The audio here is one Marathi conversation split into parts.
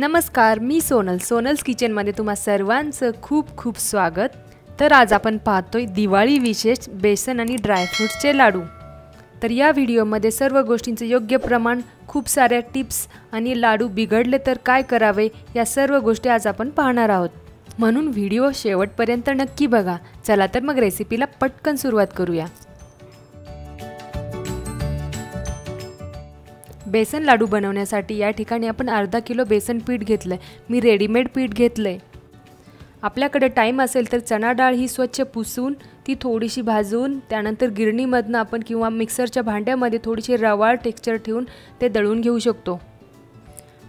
नमस्कार मी सोनल. सोनल्स किचनमध्ये तुम्हा सर्वांचं खूप खूप स्वागत. तर आज आपण पाहतोय दिवाळी विशेष बेसन आणि ड्रायफ्रूट्सचे लाडू. तर या व्हिडिओमध्ये सर्व गोष्टींचं योग्य प्रमाण खूप साऱ्या टिप्स आणि लाडू बिघडले तर काय करावे या सर्व गोष्टी आज आपण पाहणार आहोत. म्हणून व्हिडिओ शेवटपर्यंत नक्की बघा. चला तर मग रेसिपीला पटकन सुरुवात करूया. बेसन लाडू बनवण्यासाठी या ठिकाणी आपण अर्धा किलो बेसन पीठ घेतलं आहे मी रेडीमेड पीठ घेतलं आहे आपल्याकडे टाईम असेल तर चणा डाळ ही स्वच्छ पुसून ती थोडीशी भाजून त्यानंतर गिरणीमधनं आपण किंवा मिक्सरच्या भांड्यामध्ये थोडीशी रवाळ टेक्स्चर ठेवून ते दळून घेऊ शकतो.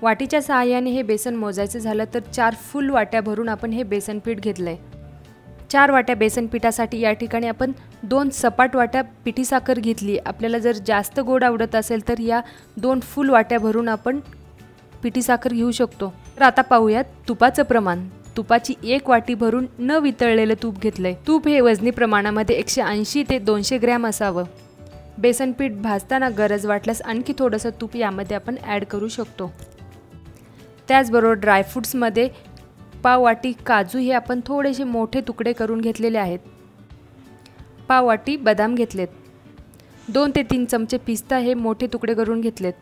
वाटीच्या सहाय्याने हे बेसन मोजायचं झालं तर चार फुल वाट्या भरून आपण हे बेसन पीठ घेतलं आहे चार वाट्या बेसन पिठासाठी या ठिकाणी आपण दोन सपाट वाट्या पिठी साखर घेतली. आपल्याला जर जास्त गोड आवडत असेल तर या दोन फुल वाट्या भरून आपण पिठी साखर घेऊ शकतो. तर आता पाहूयात तुपाचं प्रमाण. तुपाची एक वाटी भरून न वितळलेलं तूप घेतलंय. तूप हे वजनी प्रमाणामध्ये एकशे ऐंशी ते दोनशे ग्रॅम असावं. बेसनपीठ भाजताना गरज वाटल्यास आणखी थोडंसं तूप यामध्ये आपण ॲड करू शकतो. त्याचबरोबर ड्रायफ्रूट्समध्ये पाव वाटी काजू हे आपण थोडेसे मोठे तुकडे करून घेतलेले आहेत. पाव वाटी बदाम घेतलेत. दोन ते तीन चमचे पिस्ता हे मोठे तुकडे करून घेतलेत.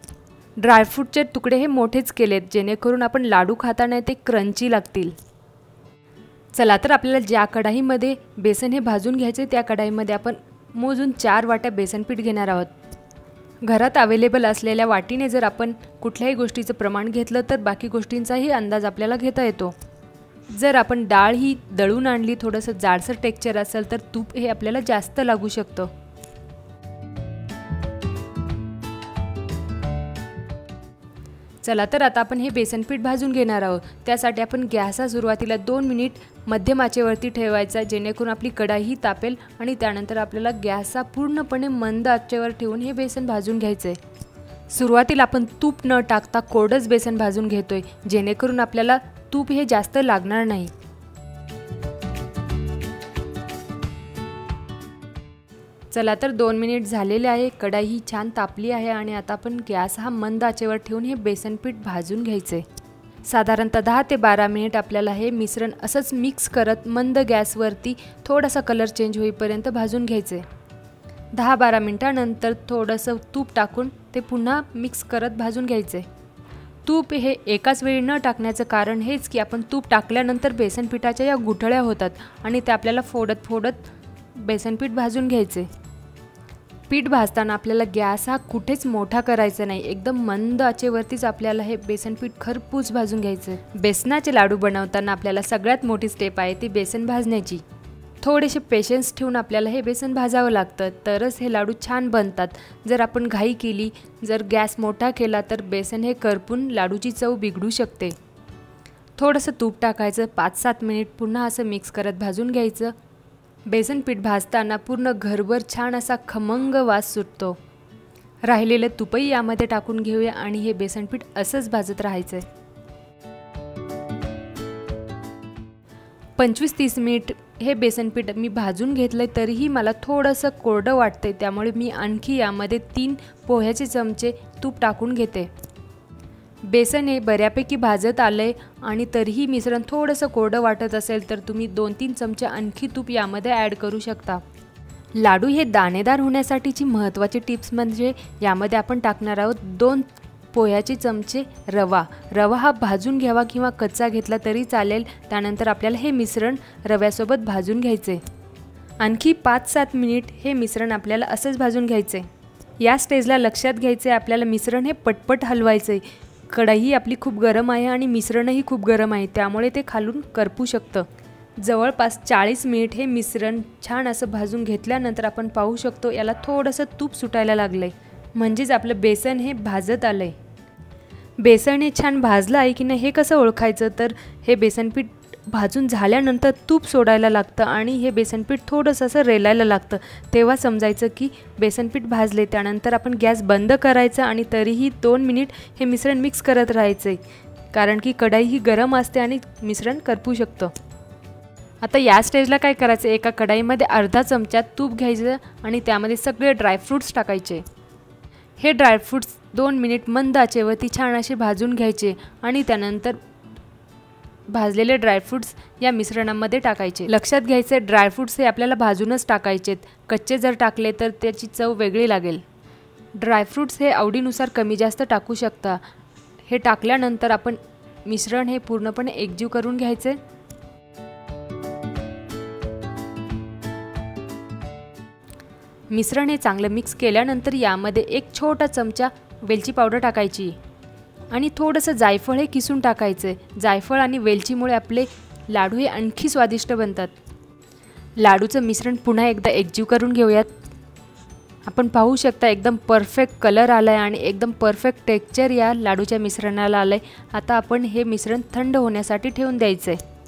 ड्रायफ्रूटचे तुकडे हे मोठेच केलेत जेणेकरून आपण लाडू खाताना ते क्रंची लागतील. चला तर आपल्याला ज्या कढाईमध्ये बेसन हे भाजून घ्यायचे त्या कढाईमध्ये आपण मोजून चार वाट्या बेसन पीठ घेणार आहोत. घरात अवेलेबल असलेल्या वाटीने जर आपण कुठल्याही गोष्टीचं प्रमाण घेतलं तर बाकी गोष्टींचाही अंदाज आपल्याला घेता येतो. जर आपण डाळ ही दळून आणली थोडंसं जाडसर टेक्चर असेल तर तूप हे आपल्याला जास्त लागू शकतं. चला तर आता आपण हे बेसन पीठ भाजून घेणार आहोत. त्यासाठी आपण गॅस हा सुरुवातीला दोन मिनिट मध्यम आचेवरती ठेवायचा जेणेकरून आपली कढाईही तापेल आणि त्यानंतर आपल्याला गॅस हा पूर्णपणे मंद आचेवर ठेवून हे बेसन भाजून घ्यायचं आहे सुरुवातीला आपण तूप न टाकता कोरडंच बेसन भाजून घेतोय जेणेकरून आपल्याला तूप हे जास्त लागणार नाही. चला तर दोन मिनिट झालेले आहे कढाई ही छान तापली आहे आणि आता आपण गॅस हा मंद आचेवर ठेवून हे बेसन पीठ भाजून घ्यायचे. साधारणतः दहा ते बारा मिनिट आपल्याला हे मिश्रण असंच मिक्स करत मंद गॅसवरती थोडासा कलर चेंज होईपर्यंत भाजून घ्यायचे. दहा बारा मिनटानंतर थोडंसं तूप टाकून ते पुन्हा मिक्स करत भाजून घ्यायचे. तूप हे एकाच वेळी न टाकण्याचं कारण हेच की आपण तूप टाकल्यानंतर बेसन पिठाच्या या गुठळ्या होतात आणि ते आपल्याला फोडत फोडत बेसनपीठ भाजून घ्यायचे. पीठ भाजताना आपल्याला गॅस हा कुठेच मोठा करायचा नाही. एकदम मंद आचेवरतीच आपल्याला हे बेसनपीठ खरपूस भाजून घ्यायचं. बेसनाचे लाडू बनवताना आपल्याला सगळ्यात मोठी स्टेप आहे ती बेसन भाजण्याची. थोडेसे पेशन्स ठेवून आपल्याला हे बेसन भाजावं लागतं. तरच हे लाडू छान बनतात. जर आपण घाई केली जर गॅस मोठा केला तर बेसन हे करपून लाडूची चव बिघडू शकते. थोडंसं तूप टाकायचं. पाच सात मिनिट पुन्हा असं मिक्स करत भाजून घ्यायचं. बेसन पीठ भाजताना पूर्ण घरभर छान असा खमंग वास सुटतो. राहिलेलं तुपही यामध्ये टाकून घेऊया आणि हे बेसन पीठ असंच भाजत राहायचं आहे पंचवीस तीस मिनिट हे बेसन पीठ मी भाजून घेतलं आहे तरीही मला थोडंसं कोरडं वाटतंय. त्यामुळे मी आणखी यामध्ये तीन पोह्याचे चमचे तूप टाकून घेते. बेसन हे बऱ्यापैकी भाजत आलं आहे आणि तरीही मिश्रण थोडंसं कोरडं वाटत असेल तर तुम्ही दोन तीन चमचे आणखी तूप यामध्ये ॲड करू शकता. लाडू हे दाणेदार होण्यासाठीची महत्त्वाची टिप्स म्हणजे यामध्ये आपण टाकणार आहोत दोन पोह्याचे चमचे रवा. रवा हा भाजून घ्यावा किंवा कच्चा घेतला तरी चालेल. त्यानंतर आपल्याला हे मिश्रण रव्यासोबत भाजून घ्यायचे. आणखी पाच सात मिनिट हे मिश्रण आपल्याला असंच भाजून घ्यायचे. या स्टेजला लक्षात घ्यायचे आपल्याला मिश्रण हे पटपट हलवायचं. आहे आपली खूप गरम आहे आणि मिश्रणही खूप गरम आहे त्यामुळे ते खालून करपू शकतं. जवळपास चाळीस मिनिट हे मिश्रण छान असं भाजून घेतल्यानंतर आपण पाहू शकतो याला थोडंसं तूप सुटायला लागलं आहे म्हणजेच आपलं बेसन हे भाजत आलं आहे बेसन हे छान भाजलं आहे की नाही हे कसं ओळखायचं? तर हे बेसनपीठ भाजून झाल्यानंतर तूप सोडायला लागतं आणि हे बेसनपीठ थोडंसं असं रेलायला लागतं. तेव्हा समजायचं की बेसनपीठ भाजले त्यानंतर आपण गॅस बंद करायचा आणि तरीही दोन मिनिट हे मिश्रण मिक्स करत राहायचं कारण की कढाई ही गरम असते आणि मिश्रण करपू शकतं. आता या स्टेजला काय करायचं? एका कढाईमध्ये अर्धा चमचा तूप घ्यायचं आणि त्यामध्ये सगळे ड्रायफ्रूट्स टाकायचे. हे ड्रायफ्रूट्स दोन मिनिट मंद आचेवरती छान असे भाजून घ्यायचे आणि त्यानंतर भाजलेले ड्रायफ्रूट्स या मिश्रणामध्ये टाकायचे. लक्षात घ्यायचे ड्रायफ्रूट्स हे आपल्याला भाजूनच टाकायचेत. कच्चे जर टाकले तर त्याची चव वेगळी लागेल. ड्रायफ्रूट्स हे आवडीनुसार कमी जास्त टाकू शकता. हे टाकल्यानंतर आपण मिश्रण हे पूर्णपणे एकजीव करून घ्यायचे. मिश्रण हे चांगलं मिक्स केल्यानंतर यामध्ये एक छोटा चमचा वेलची पावडर टाकायची. आणि थोडंसं जायफळ हे किसून टाकायचं. जायफळ आणि वेलचीमुळे आपले लाडू हे आणखी स्वादिष्ट बनतात. लाडूचं मिश्रण पुन्हा एकदा एकजीव करून घेऊयात. आपण पाहू शकता एकदम परफेक्ट कलर आला आहे आणि एकदम परफेक्ट टेक्चर या लाडूच्या मिश्रणाला आलं आहे आता आपण हे मिश्रण थंड होण्यासाठी ठेवून द्यायचं आहे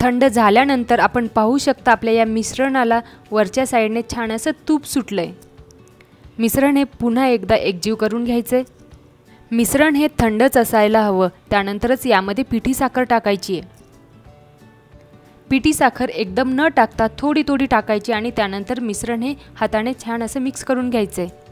थंड झाल्यानंतर आपण पाहू शकता आपल्या या मिश्रणाला वरच्या साईडने छान असं तूप सुटलं आहे मिश्रण हे पुन्हा एकदा एकजीव करून घ्यायचं. आहे मिश्रण हे थंडच असायला हवं त्यानंतरच यामध्ये पिठी साखर टाकायची आहे. पिठी साखर एकदम न टाकता थोडी थोडी टाकायची आणि त्यानंतर मिश्रण हे हाताने छान असं मिक्स करून घ्यायचं. आहे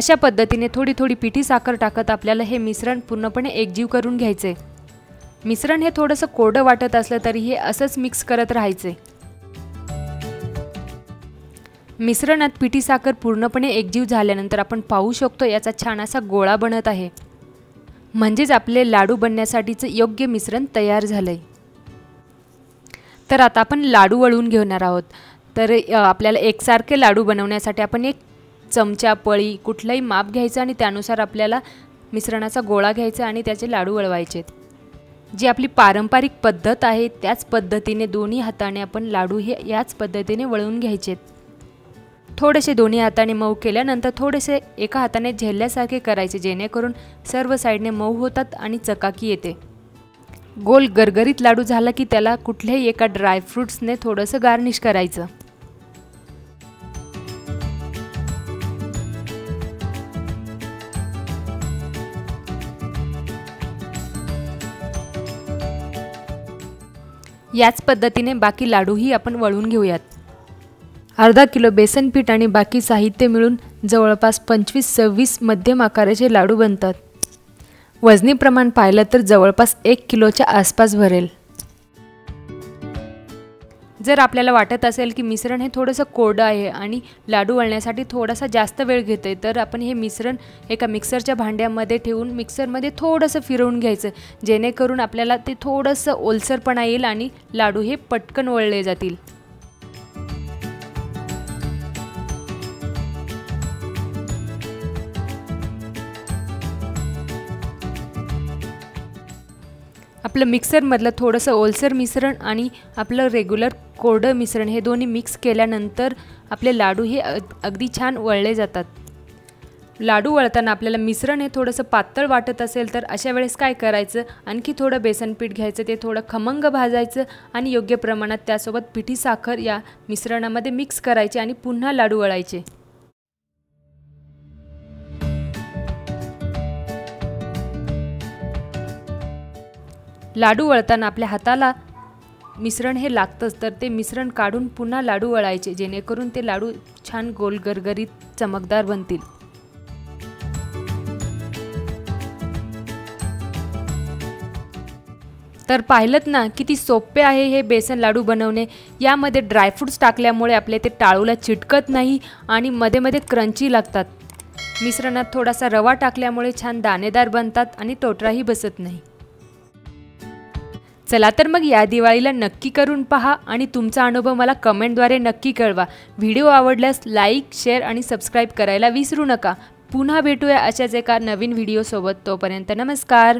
अशा पद्धतीने थोडी थोडी पिठी साखर टाकत आपल्याला हे मिश्रण पूर्णपणे एकजीव करून घ्यायचे. मिश्रण हे थोडंसं कोरडं वाटत असलं तरी हे असंच मिक्स करत राहायचे. मिश्रणात पिठी साखर पूर्णपणे एकजीव झाल्यानंतर आपण पाहू शकतो याचा छान असा गोळा बनत आहे. म्हणजेच आपले लाडू बनण्यासाठीचं योग्य मिश्रण तयार झालंय. तर आता आपण लाडू वळून घेणार आहोत. तर आपल्याला एकसारखे लाडू बनवण्यासाठी आपण एक चमचा पळी कुठलंही माप घ्यायचं आणि त्यानुसार आपल्याला मिश्रणाचा गोळा घ्यायचा आणि त्याचे लाडू वळवायचे जी आपली पारंपरिक पद्धत आहे त्याच पद्धतीने दोन्ही हाताने आपण लाडू हे याच पद्धतीने वळवून घ्यायचे थोडेसे दोन्ही हाताने मऊ केल्यानंतर थोडेसे एका हाताने झेलल्यासारखे करायचे जेणेकरून सर्व साईडने मऊ होतात आणि चकाकी येते. गोल गरगरीत लाडू झाला की त्याला कुठल्याही एका ड्रायफ्रूट्सने थोडंसं गार्निश करायचं. याच पद्धतीने बाकी लाडूही आपण वळून घेऊयात. अर्धा किलो बेसन पीठ आणि बाकी साहित्य मिळून जवळपास पंचवीस सव्वीस मध्यम आकाराचे लाडू बनतात. वजनी प्रमाण पाहिलं तर जवळपास एक किलोच्या आसपास भरेल. जर आपल्याला वाटत असेल की मिश्रण हे थोडंसं कोरडं आहे आणि लाडू वळण्यासाठी थोडासा जास्त वेळ घेतो आहे तर आपण हे मिश्रण एका मिक्सरच्या भांड्यामध्ये ठेवून मिक्सरमध्ये थोडंसं फिरवून घ्यायचं. जेणेकरून आपल्याला ते थोडंसं ओलसरपणा येईल आणि लाडू हे पटकन वळले जातील. आपलं मिक्सरमधलं थोडंसं ओलसर मिश्रण आणि आपलं रेग्युलर कोरडं मिश्रण हे दोन्ही मिक्स केल्यानंतर आपले लाडू हे अगदी छान वळले जातात. लाडू वळताना आपल्याला मिश्रण हे थोडंसं पातळ वाटत असेल तर अशा वेळेस काय करायचं? आणखी थोडं बेसन पीठ घ्यायचं ते थोडं खमंग भाजायचं आणि योग्य प्रमाणात त्यासोबत पिठी साखर या मिश्रणामध्ये मिक्स करायचे आणि पुन्हा लाडू वळायचे. लाडू वळताना आपल्या हाताला मिश्रण हे लागतंच तर ते मिश्रण काढून पुन्हा लाडू वळायचे जेणेकरून ते लाडू छान गोलगरगरीत चमकदार बनतील. तर पाहिलं ना किती सोपे आहे हे बेसन लाडू बनवणे. यामध्ये ड्रायफ्रूट्स टाकल्यामुळे आपले ते टाळूला चिटकत नाही आणि मध्ये मध्ये क्रंची लागतात. मिश्रणात थोडासा रवा टाकल्यामुळे छान दाणेदार बनतात आणि टोटराही बसत नाही. चला तर मग या दिवाळीला नक्की करून पहा आणि तुमचा अनुभव मला कमेंटद्वारे नक्की कळवा. व्हिडिओ आवडल्यास लाईक शेअर आणि सबस्क्राईब करायला विसरू नका. पुन्हा भेटूया अशाच एका नवीन व्हिडिओसोबत. तोपर्यंत नमस्कार.